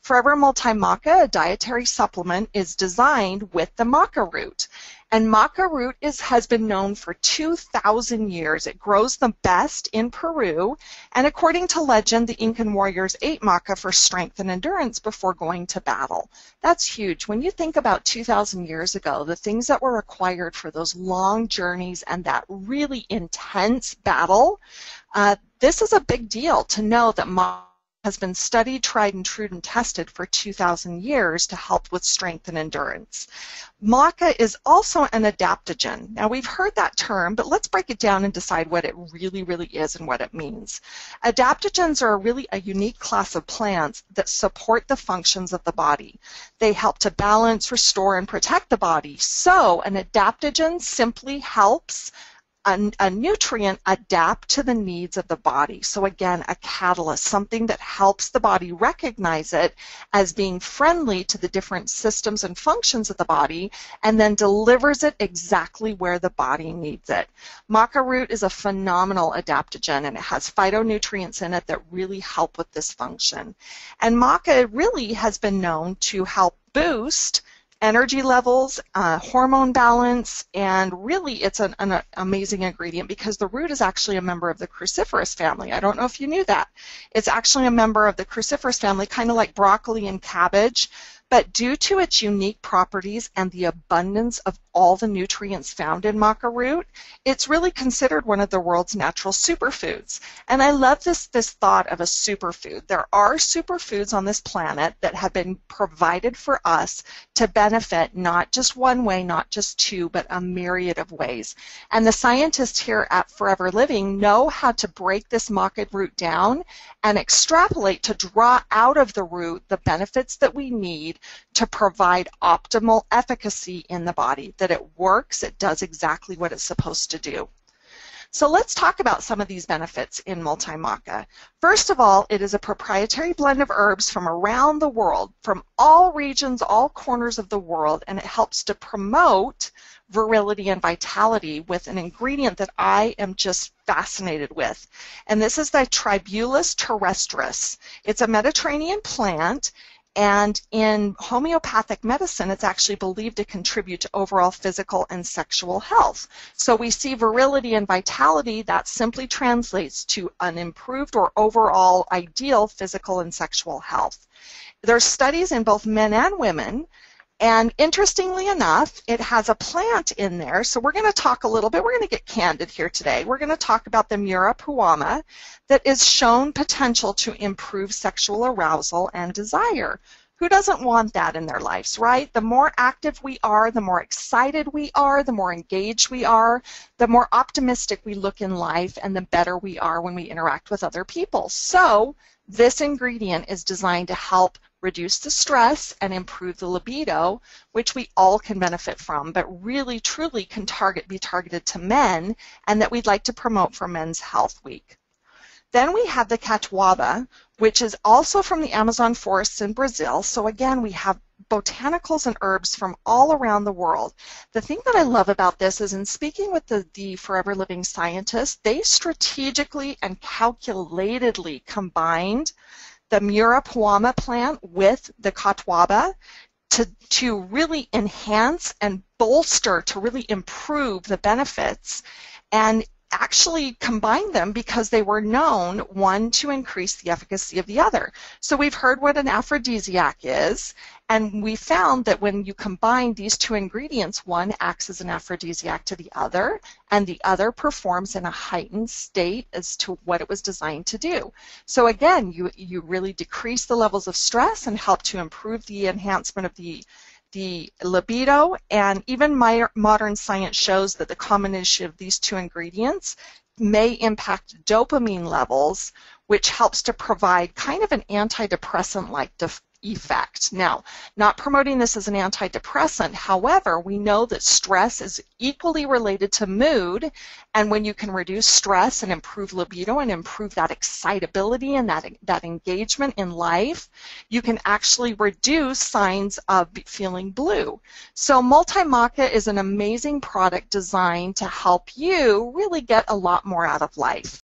Forever Multi Maca, a dietary supplement, is designed with the maca root. And maca root is, has been known for 2,000 years. It grows the best in Peru, and according to legend, the Incan warriors ate maca for strength and endurance before going to battle. That's huge. When you think about 2,000 years ago, the things that were required for those long journeys and that really intense battle, uh, this is a big deal to know that maca has been studied, tried, and true and tested for 2,000 years to help with strength and endurance. Maca is also an adaptogen. Now, we've heard that term, but let's break it down and decide what it really, really is and what it means. Adaptogens are really a unique class of plants that support the functions of the body. They help to balance, restore, and protect the body. So, an adaptogen simply helps a, a, nutrient adapt to the needs of the body. So again, a catalyst, something that helps the body recognize it as being friendly to the different systems and functions of the body and then delivers it exactly where the body needs it. Maca root is a phenomenal adaptogen and it has phytonutrients in it that really help with this function. And maca really has been known to help boost energy levels, uh, hormone balance, and really it's an, an, amazing ingredient because the root is actually a member of the cruciferous family. I don't know if you knew that. It's actually a member of the cruciferous family, kind of like broccoli and cabbage. But due to its unique properties and the abundance of all the nutrients found in maca root, it's really considered one of the world's natural superfoods. And I love this, this thought of a superfood. There are superfoods on this planet that have been provided for us to benefit not just one way, not just two, but a myriad of ways. And the scientists here at Forever Living know how to break this maca root down and extrapolate to draw out of the root the benefits that we need to provide optimal efficacy in the body, that it works, it does exactly what it's supposed to do. So let's talk about some of these benefits in Multi-Maca. First of all, it is a proprietary blend of herbs from around the world, from all regions, all corners of the world, and it helps to promote virility and vitality with an ingredient that I am just fascinated with. And this is the Tribulus terrestris. It's a Mediterranean plant. And in homeopathic medicine, it's actually believed to contribute to overall physical and sexual health. So we see virility and vitality, that simply translates to an improved or overall ideal physical and sexual health. There's studies in both men and women and interestingly enough, it has a plant in there. So we're going to talk a little bit, we're going to get candid here today. We're going to talk about the Muira puama that is shown potential to improve sexual arousal and desire. Who doesn't want that in their lives, right? The more active we are, the more excited we are, the more engaged we are, the more optimistic we look in life, and the better we are when we interact with other people. So, this ingredient is designed to help reduce the stress and improve the libido, which we all can benefit from, but really truly can target be targeted to men and that we'd like to promote for Men's Health Week. Then we have the catuaba, which is also from the Amazon forests in Brazil. So again, we have botanicals and herbs from all around the world. The thing that I love about this is in speaking with the, the Forever Living scientists, they strategically and calculatedly combined the Muirapuama plant with the Catuaba to, to really enhance and bolster, to really improve the benefits. And actually combined them because they were known, one, to increase the efficacy of the other. So we've heard what an aphrodisiac is, and we found that when you combine these two ingredients, one acts as an aphrodisiac to the other, and the other performs in a heightened state as to what it was designed to do. So again, you, you really decrease the levels of stress and help to improve the enhancement of the the libido, and even my, modern science shows that the combination of these two ingredients may impact dopamine levels, which helps to provide kind of an antidepressant-like effect. Now, not promoting this as an antidepressant, however, we know that stress is equally related to mood, and when you can reduce stress and improve libido and improve that excitability and that, that engagement in life, you can actually reduce signs of feeling blue. So Multi-Maca is an amazing product designed to help you really get a lot more out of life.